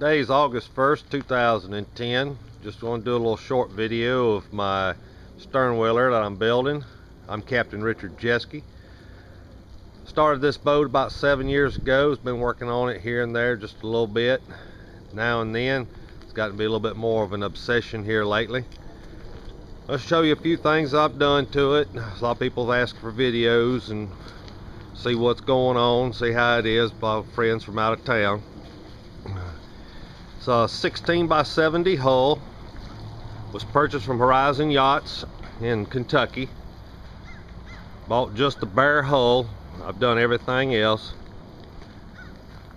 Today's August 1st, 2010. Just want to do a little short video of my sternwheeler that I'm building. I'm Captain Richard Jeske. Started this boat about seven years ago. Has been working on it here and there just a little bit. Now and then. It's gotten to be a little bit more of an obsession here lately. Let's show you a few things I've done to it. A lot of people have asked for videos and see what's going on, see how it is by friends from out of town. It's a 16 by 70 hull. Was purchased from Horizon Yachts in Kentucky. Bought just the bare hull. I've done everything else.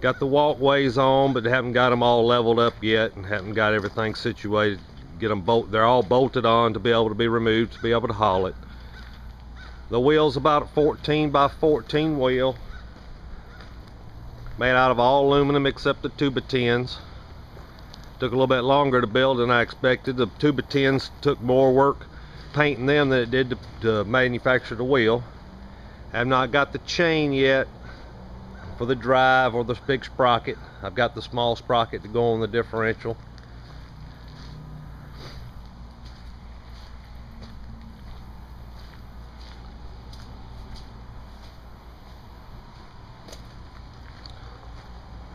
Got the walkways on, but haven't got them all leveled up yet and haven't got everything situated. Get them bolt. They're all bolted on to be able to be removed to be able to haul it. The wheel's about a 14 by 14 wheel. Made out of all aluminum except the 2x10s. Took a little bit longer to build than I expected. The 2x10s took more work painting them than it did to, to manufacture the wheel. I've not got the chain yet for the drive or the big sprocket. I've got the small sprocket to go on the differential.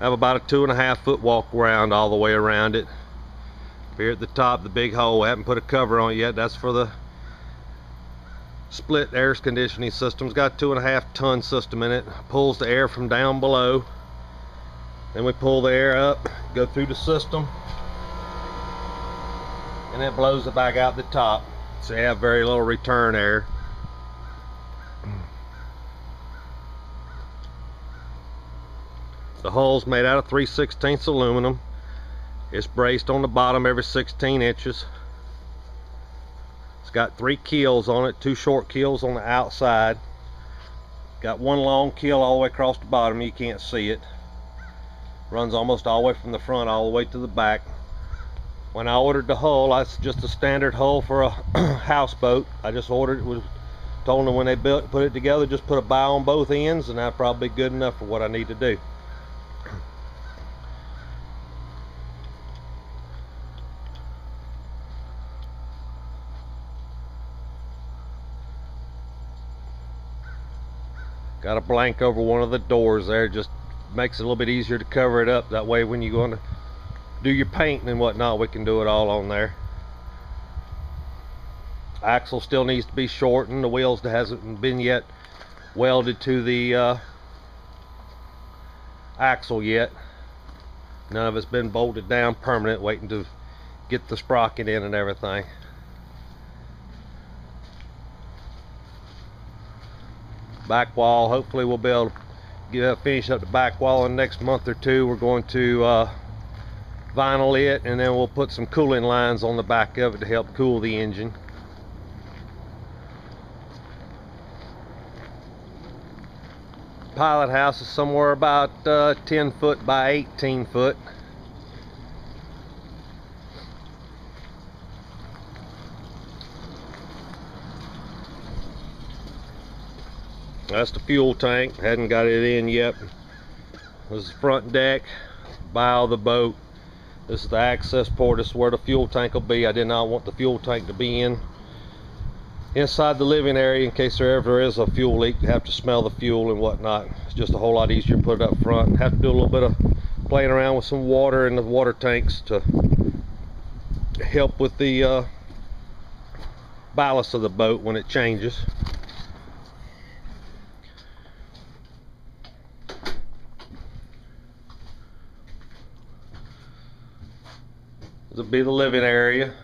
I have about a two and a half foot walk around all the way around it. Here at the top, the big hole, I haven't put a cover on it yet. That's for the split air conditioning system. It's got two and a half ton system in it. Pulls the air from down below. Then we pull the air up, go through the system, and it blows it back out the top. So you have very little return air. The hull's made out of 3 16 aluminum. It's braced on the bottom every 16 inches. It's got three keels on it, two short keels on the outside. Got one long keel all the way across the bottom, you can't see it. Runs almost all the way from the front all the way to the back. When I ordered the hull, that's just a standard hull for a houseboat. I just ordered it, was told them when they built put it together, just put a bow on both ends and that'd probably be good enough for what I need to do. Got a blank over one of the doors there just makes it a little bit easier to cover it up. That way when you're going to do your painting and whatnot we can do it all on there. Axle still needs to be shortened. The wheels hasn't been yet welded to the uh, axle yet. None of it's been bolted down permanent waiting to get the sprocket in and everything back wall. Hopefully we'll be able to get finish up the back wall in the next month or two. We're going to uh, vinyl it and then we'll put some cooling lines on the back of it to help cool the engine. Pilot house is somewhere about uh, 10 foot by 18 foot That's the fuel tank. Hadn't got it in yet. This is the front deck, bow of the boat. This is the access port. This is where the fuel tank will be. I did not want the fuel tank to be in inside the living area in case there ever is a fuel leak. You have to smell the fuel and whatnot. It's just a whole lot easier to put it up front. Have to do a little bit of playing around with some water in the water tanks to help with the uh, ballast of the boat when it changes. This will be the living area.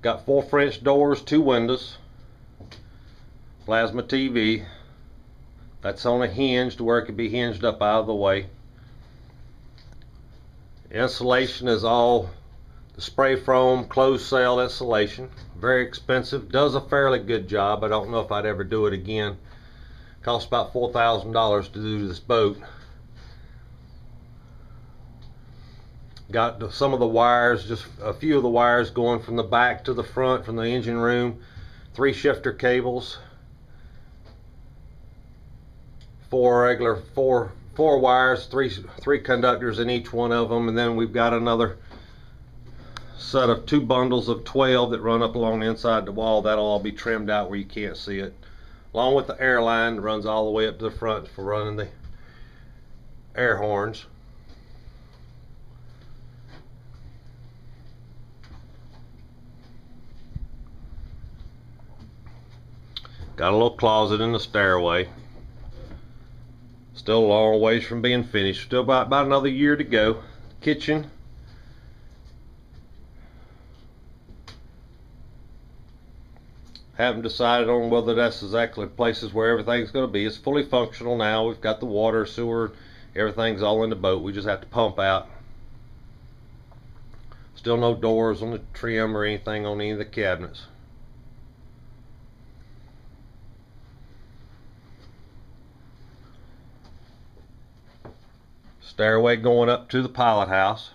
Got four French doors, two windows. Plasma TV. That's on a hinge to where it can be hinged up out of the way. Insulation is all the spray foam closed cell insulation. Very expensive. Does a fairly good job. I don't know if I'd ever do it again. Costs about $4,000 to do this boat. Got some of the wires just a few of the wires going from the back to the front from the engine room three shifter cables four regular four four wires, three three conductors in each one of them, and then we've got another set of two bundles of 12 that run up along the inside the wall. That'll all be trimmed out where you can't see it, along with the air line runs all the way up to the front for running the air horns. Got a little closet in the stairway. Still a long ways from being finished. Still about, about another year to go. Kitchen. Haven't decided on whether that's exactly places where everything's going to be. It's fully functional now. We've got the water, sewer, everything's all in the boat. We just have to pump out. Still no doors on the trim or anything on any of the cabinets. Stairway going up to the pilot house.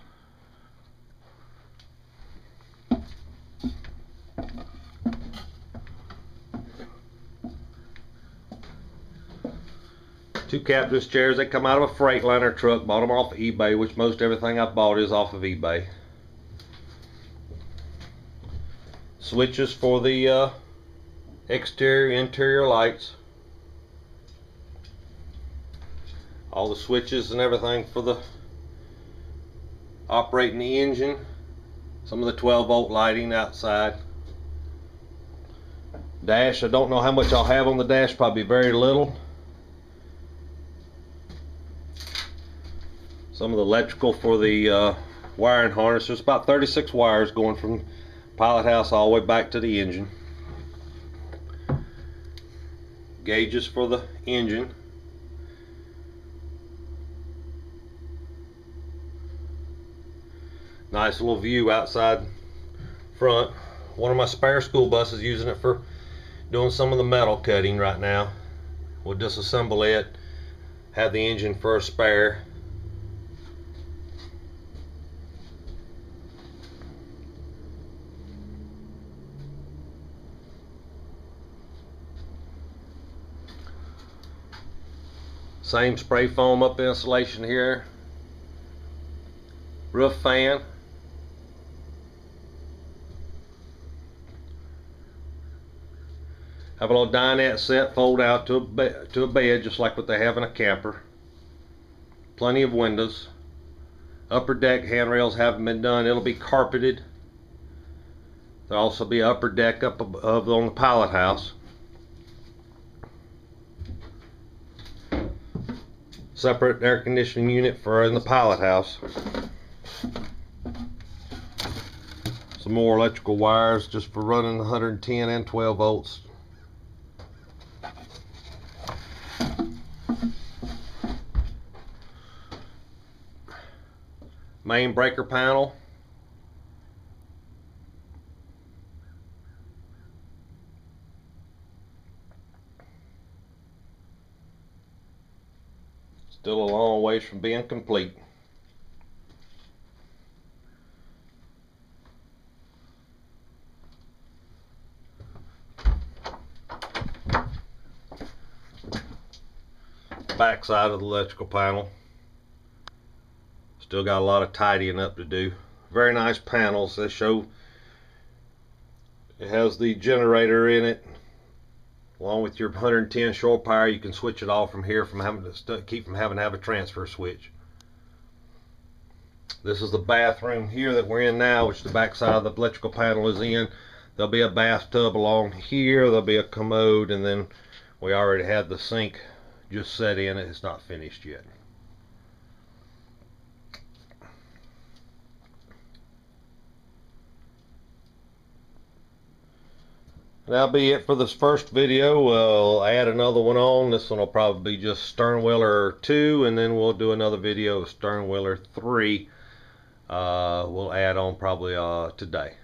Two captain's chairs, they come out of a Freightliner truck, bought them off of eBay, which most everything I bought is off of eBay. Switches for the uh, exterior, interior lights. All the switches and everything for the operating the engine. Some of the 12 volt lighting outside. Dash I don't know how much I'll have on the dash probably very little. Some of the electrical for the uh, wiring harness. There's about 36 wires going from pilot house all the way back to the engine. Gauges for the engine nice little view outside front. One of my spare school buses using it for doing some of the metal cutting right now. We'll disassemble it. Have the engine for a spare. Same spray foam up insulation here. Roof fan Have a little dinette set, fold out to a, to a bed, just like what they have in a camper. Plenty of windows. Upper deck handrails haven't been done. It'll be carpeted. There'll also be upper deck up above on the pilot house. Separate air conditioning unit for in the pilot house. Some more electrical wires just for running 110 and 12 volts main breaker panel. Still a long ways from being complete. Back side of the electrical panel. Still got a lot of tidying up to do. Very nice panels. They show it has the generator in it. Along with your 110 shore power you can switch it off from here from having to keep from having to have a transfer switch. This is the bathroom here that we're in now which the back side of the electrical panel is in. There'll be a bathtub along here. There'll be a commode and then we already had the sink just set in. It's not finished yet That'll be it for this first video. We'll add another one on. This one will probably be just Sternwheeler 2, and then we'll do another video of Sternwheeler 3. Uh, we'll add on probably uh, today.